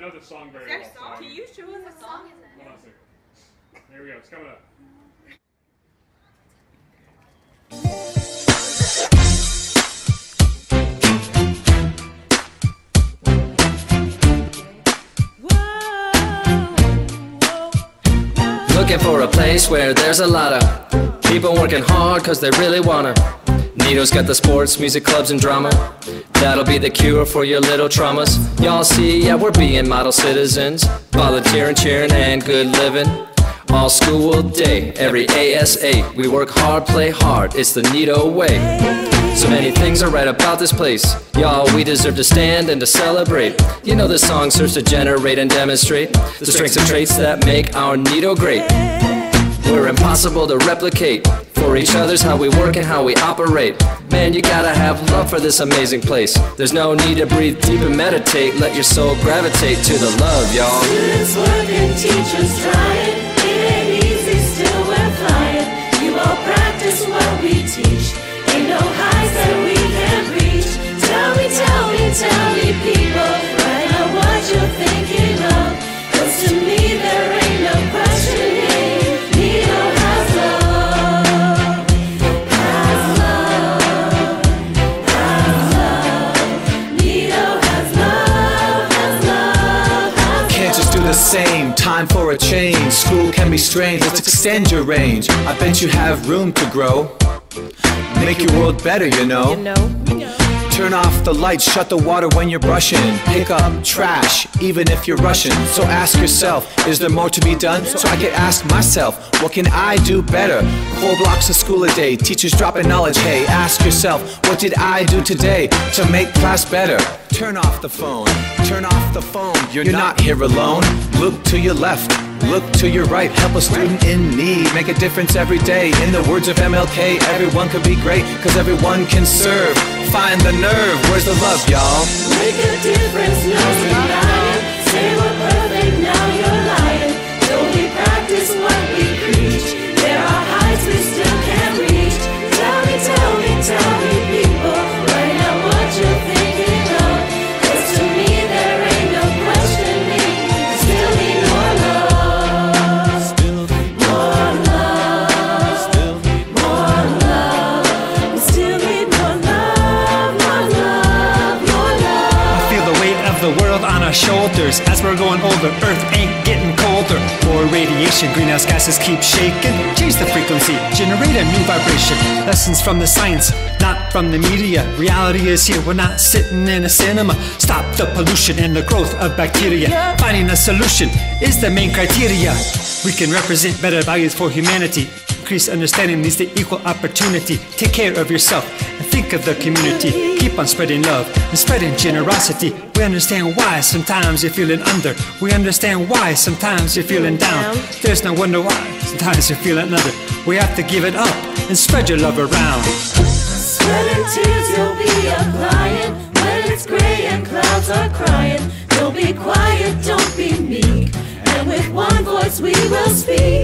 know the song very well. song? Can you show us a song? Hold on a second. Here we go. It's coming up. Looking for a place where there's a lot of people working hard cause they really wanna. Nido's got the sports, music clubs, and drama. That'll be the cure for your little traumas. Y'all see, yeah, we're being model citizens. Volunteering, cheering, and good living. All school day, every ASA. We work hard, play hard, it's the Nido way. So many things are right about this place. Y'all, we deserve to stand and to celebrate. You know this song serves to generate and demonstrate the strengths and traits that make our Nido great. We're impossible to replicate. For each other's how we work and how we operate. Man, you gotta have love for this amazing place. There's no need to breathe deep and meditate. Let your soul gravitate to the love, y'all. Students working, teachers trying. Same, time for a change. School can be strange, let's extend your range. I bet you have room to grow. Make your world better, you know. Turn off the lights, shut the water when you're brushing. Pick up trash, even if you're rushing. So ask yourself, is there more to be done? So I can ask myself, what can I do better? Four blocks of school a day, teachers dropping knowledge. Hey, ask yourself, what did I do today to make class better? Turn off the phone, turn off the phone. You're, not here alone. Look to your left, look to your right. Help a student in need, make a difference every day. In the words of MLK, everyone could be great, cause everyone can serve. Find the nerve, where's the love, y'all? Make a difference, our shoulders as we're going older. Earth ain't getting colder. More radiation, greenhouse gases keep shaking. Change the frequency, generate a new vibration. Lessons from the science, not from the media. Reality is here, we're not sitting in a cinema. Stop the pollution and the growth of bacteria. Finding a solution is the main criteria. We can represent better values for humanity. Increase understanding leads to equal opportunity. Take care of yourself think of the community. Keep on spreading love and spreading generosity. We understand why sometimes you're feeling under. We understand why sometimes you're feeling down. There's no wonder why sometimes you're feeling under. We have to give it up and spread your love around. And tears you'll be applying when it's gray and clouds are crying. Don't be quiet, don't be meek. And with one voice we will speak.